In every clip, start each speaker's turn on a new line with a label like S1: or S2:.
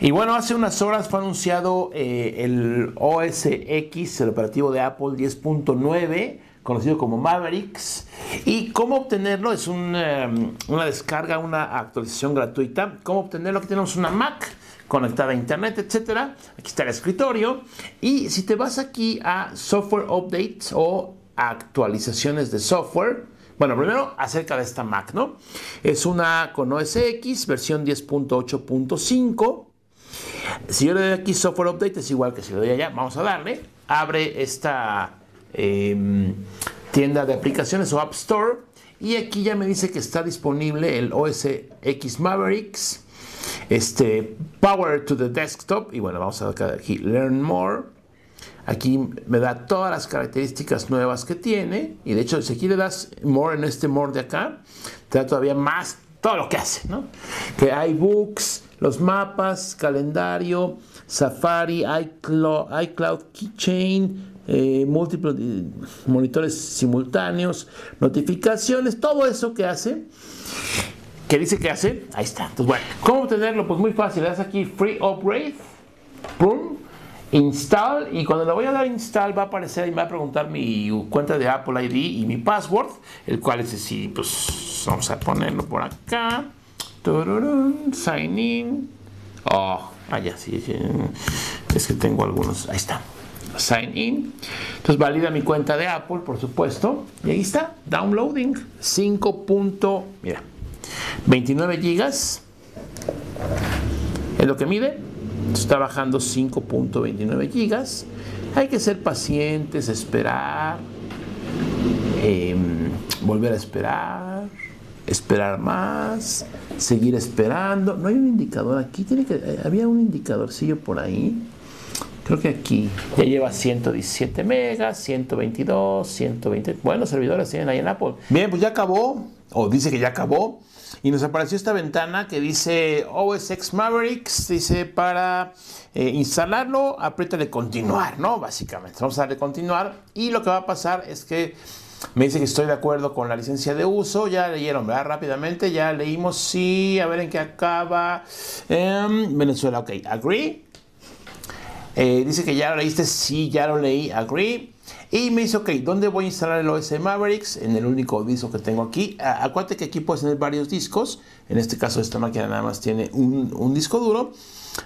S1: Y bueno, hace unas horas fue anunciado eh, el OS X, el operativo de Apple 10.9 conocido como Mavericks. ¿Y cómo obtenerlo? Es una descarga, una actualización gratuita. ¿Cómo obtenerlo? Aquí tenemos una Mac conectada a internet, etcétera. Aquí está el escritorio. Y si te vas aquí a Software Updates o actualizaciones de software, bueno, primero acerca de esta Mac, ¿no? Es una con OS X, versión 10.8.5. Si yo le doy aquí Software Update, es igual que si le doy allá. Vamos a darle. Abre esta em, tienda de aplicaciones o App Store. Y aquí ya me dice que está disponible el OS X Mavericks este, Power to the Desktop. Y bueno, vamos a ver aquí, Learn More. Aquí me da todas las características nuevas que tiene. Y de hecho, si aquí le das More en este More de acá, te da todavía más todo lo que hace, ¿no? Que hay books, los mapas, calendario, Safari, iCloud, Keychain, eh, múltiples eh, monitores simultáneos, notificaciones, todo eso que hace ¿Qué dice que hace? Ahí está. Entonces, bueno, ¿cómo obtenerlo? Pues muy fácil. Le das aquí Free Upgrade. Pum. Install. Y cuando le voy a dar install va a aparecer y me va a preguntar mi cuenta de Apple ID y mi password. El cual es así, pues vamos a ponerlo por acá. Sign in. Oh, allá ah, sí, sí. Es que tengo algunos. Ahí está. Sign in. Entonces valida mi cuenta de Apple, por supuesto. Y ahí está. Downloading. 5. Mira. 29 gigas es lo que mide. Está bajando 5.29 gigas. Hay que ser pacientes, esperar, em, volver a esperar, esperar más, seguir esperando. No hay un indicador aquí, tiene que, eh, había un indicadorcillo por ahí. Creo que aquí ya lleva 117 megas, 122, 120. Bueno, servidores tienen ahí en Apple. Bien, pues ya acabó, o dice que ya acabó y nos apareció esta ventana que dice OS X Mavericks, dice para eh, instalarlo, apriétale continuar, ¿no? Básicamente, vamos a darle continuar y lo que va a pasar es que me dice que estoy de acuerdo con la licencia de uso, ya leyeron, ¿verdad? Rápidamente, ya leímos, sí, a ver en qué acaba. Em, Venezuela, ok, agree. Eh, dice que ya lo leíste, sí, ya lo leí, agree. Y me dice, ok, ¿dónde voy a instalar el OS Mavericks? En el único disco que tengo aquí. Acuérdate que aquí puedes tener varios discos. En este caso, esta máquina nada más tiene un, disco duro.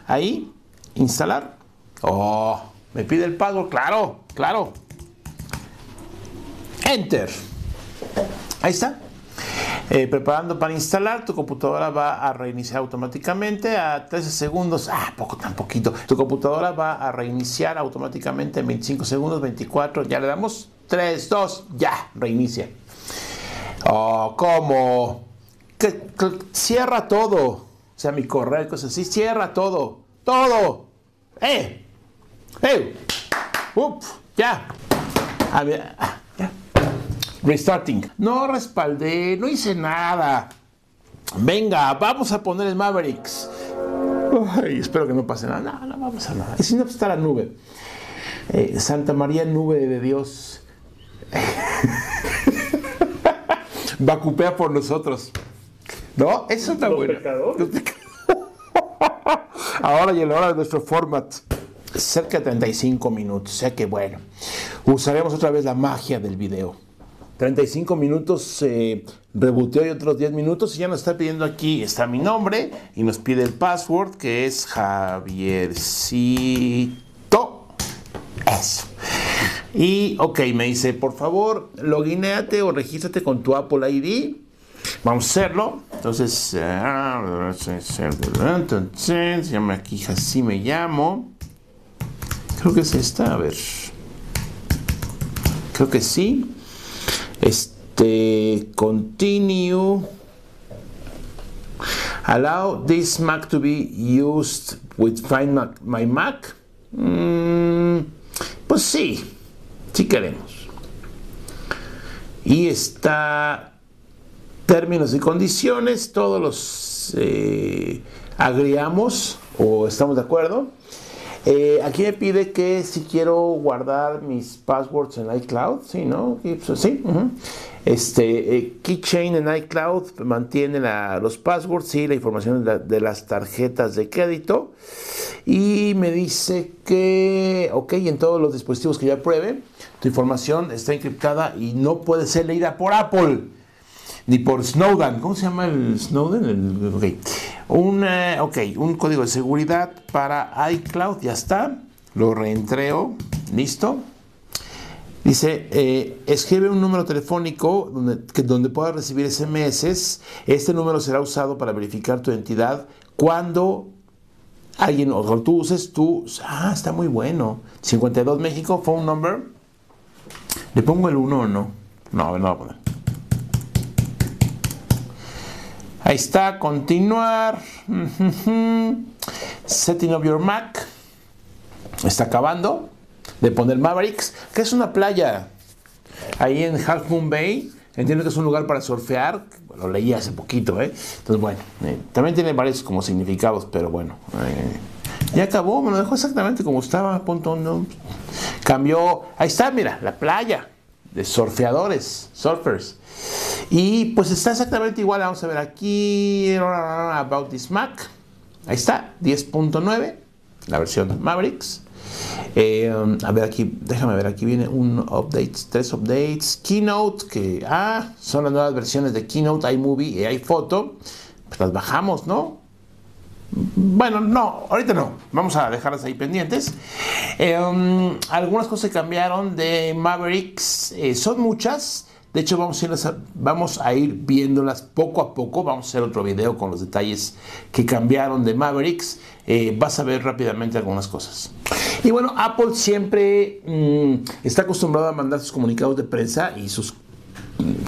S1: Ahí, instalar. Oh, me pide el password. Claro, claro. Enter. Ahí está. Eh, preparando para instalar, tu computadora va a reiniciar automáticamente a 13 segundos, ah, poco, tan poquito. Tu computadora va a reiniciar automáticamente en 25 segundos, 24, ya le damos 3, 2, ya, reinicia. Oh, ¿cómo? Cierra todo. O sea, mi correo, cosas así, cierra todo. Todo. ¡Eh! ¡Eh! ¡Uf! ¡Ya! A ver. Restarting. No respaldé, no hice nada. Venga, vamos a poner el Mavericks. Ay, espero que no pase nada. No, no va a pasar nada. Y si no, pues está la nube. Eh, Santa María, nube de Dios. Vacupea por nosotros. ¿No? Eso está bueno. Ahora llegó la hora de nuestro format. Cerca de 35 minutos. O sea que bueno. Usaremos otra vez la magia del video. 35 minutos se eh, reboteó y otros 10 minutos y ya nos está pidiendo aquí, está mi nombre y nos pide el password que es Javiercito. Eso. Y ok, me dice, por favor, logineate o regístrate con tu Apple ID. Vamos a hacerlo. Entonces, se llama aquí, así me llamo. Creo que es esta, a ver. Creo que sí. Este, continue. Allow this Mac to be used with Find My Mac. Mm, pues sí, sí queremos. Y está términos y condiciones, todos los eh, agregamos o estamos de acuerdo. Eh, aquí me pide que si quiero guardar mis passwords en iCloud, sí, ¿no? Pues, sí. Este, eh, Keychain en iCloud mantiene los passwords y la información de, las tarjetas de crédito. Y me dice que, ok, en todos los dispositivos que ya pruebe, tu información está encriptada y no puede ser leída por Apple ni por Snowden. ¿Cómo se llama el Snowden? Okay. Un, ok, un código de seguridad para iCloud, ya está. Lo reentreo, listo. Dice, eh, escribe un número telefónico donde, que, donde puedas recibir SMS. Este número será usado para verificar tu identidad cuando alguien o tú uses tu... Ah, está muy bueno. 52 México, phone number. ¿Le pongo el 1 o no? No, no voy a poner. Ahí está, continuar. Setting up your Mac. Está acabando de poner Mavericks, que es una playa ahí en Half Moon Bay. Entiendo que es un lugar para surfear. Lo leí hace poquito, ¿eh? Entonces, bueno, eh, también tiene varios como significados, pero bueno. Eh, ya acabó, me lo dejó exactamente como estaba. Punto, no. Cambió. Ahí está, mira, la playa de surfeadores, surfers. Y pues está exactamente igual. Vamos a ver aquí. About this Mac. Ahí está, 10.9, la versión Mavericks. Eh, a ver aquí, déjame ver, aquí viene un update, tres updates. Keynote, que ah, son las nuevas versiones de Keynote, iMovie y iPhoto. Pues las bajamos, ¿no? Bueno, no, ahorita no. Vamos a dejarlas ahí pendientes. Eh, um, algunas cosas cambiaron de Mavericks. Eh, son muchas. De hecho, vamos a, ir, viéndolas poco a poco. Vamos a hacer otro video con los detalles que cambiaron de Mavericks. Eh, vas a ver rápidamente algunas cosas. Y bueno, Apple siempre mm, está acostumbrado a mandar sus comunicados de prensa y sus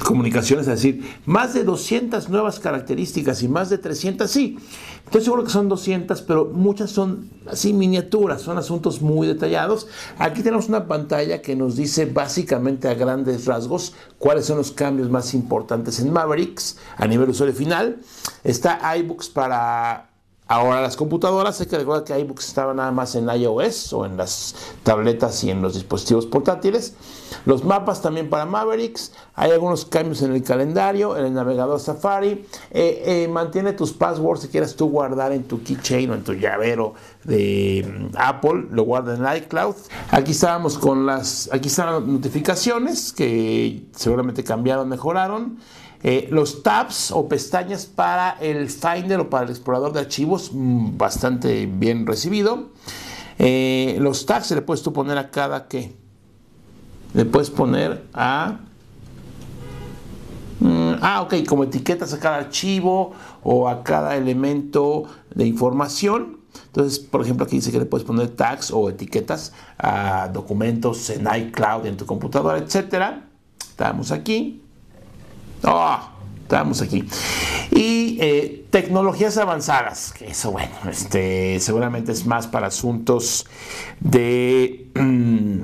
S1: comunicaciones, es decir, más de 200 nuevas características y más de 300, sí, estoy seguro que son 200, pero muchas son así miniaturas, son asuntos muy detallados. Aquí tenemos una pantalla que nos dice básicamente a grandes rasgos cuáles son los cambios más importantes en Mavericks a nivel usuario final. Está iBooks para Ahora las computadoras, hay que recordar que iBooks estaban nada más en iOS o en las tabletas y en los dispositivos portátiles. Los mapas también para Mavericks. Hay algunos cambios en el calendario, en el navegador Safari. Eh, eh, mantiene tus passwords si quieres tú guardar en tu keychain o en tu llavero de mm, Apple. Lo guarda en iCloud. Aquí estábamos con las, aquí están las notificaciones que seguramente cambiaron, mejoraron. Eh, los tabs o pestañas para el Finder o para el explorador de archivos, mm, bastante bien recibido. Eh, los tags se le puedes tú poner a cada que. Le puedes poner a. Mm, ah, ok, como etiquetas a cada archivo o a cada elemento de información. Entonces, por ejemplo, aquí dice que le puedes poner tags o etiquetas a documentos en iCloud en tu computadora, etcétera. Estamos aquí. Oh, estamos aquí. Y eh, tecnologías avanzadas, que eso, bueno, este, seguramente es más para asuntos de mm,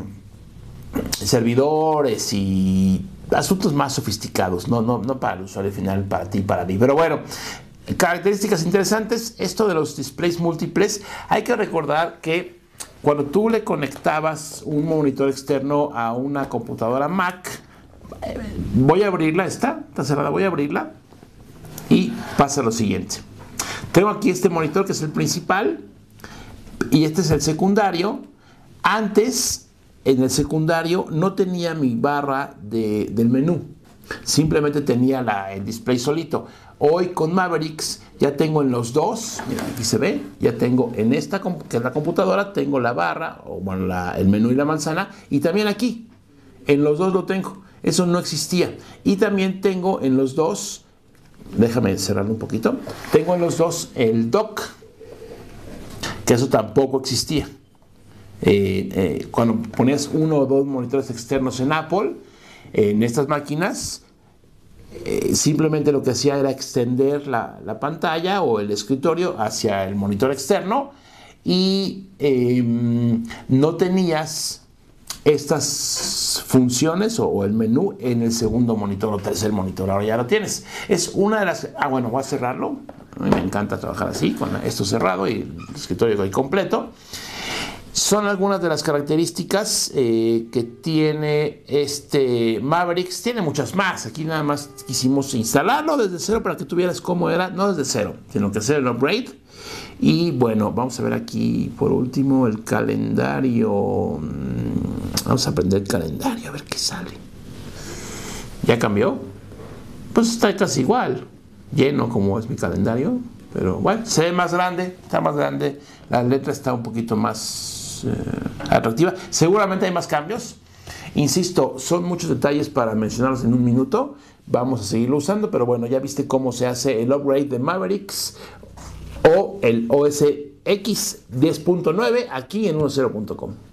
S1: servidores y asuntos más sofisticados, no, no, no para el usuario final, para ti, para mí. Pero bueno, características interesantes, esto de los displays múltiples, hay que recordar que cuando tú le conectabas un monitor externo a una computadora Mac, voy a abrirla, está, está cerrada, voy a abrirla y pasa lo siguiente. Tengo aquí este monitor que es el principal y este es el secundario. Antes, en el secundario, no tenía mi barra del menú, simplemente tenía la, el display solito. Hoy con Mavericks ya tengo en los dos, mira, aquí se ve, ya tengo en esta, que es la computadora, tengo la barra, o bueno, el menú y la manzana, y también aquí, en los dos lo tengo. Eso no existía. Y también tengo en los dos, déjame cerrarlo un poquito, tengo en los dos el dock, que eso tampoco existía. Eh, eh, cuando ponías uno o dos monitores externos en Apple, en estas máquinas, eh, simplemente lo que hacía era extender la, la, pantalla o el escritorio hacia el monitor externo y em, no tenías estas funciones o, el menú en el segundo monitor o tercer monitor. Ahora ya lo tienes. Es una de las... Ah, bueno, voy a cerrarlo. Me encanta trabajar así, con esto cerrado y el escritorio ahí completo. son algunas de las características eh, que tiene este Mavericks. Tiene muchas más. Aquí nada más quisimos instalarlo desde cero para que tuvieras cómo era. No desde cero, sino que hacer el upgrade. Y bueno, vamos a ver aquí por último el calendario. Vamos a aprender el calendario a ver qué sale. ¿Ya cambió? Pues está casi igual. Lleno como es mi calendario. Pero bueno, se ve más grande, está más grande. La letra está un poquito más eh, atractiva. Seguramente hay más cambios. Insisto, son muchos detalles para mencionarlos en un minuto. Vamos a seguirlo usando, pero bueno, ya viste cómo se hace el upgrade de Mavericks o el OS X 10.9 aquí en 10.com.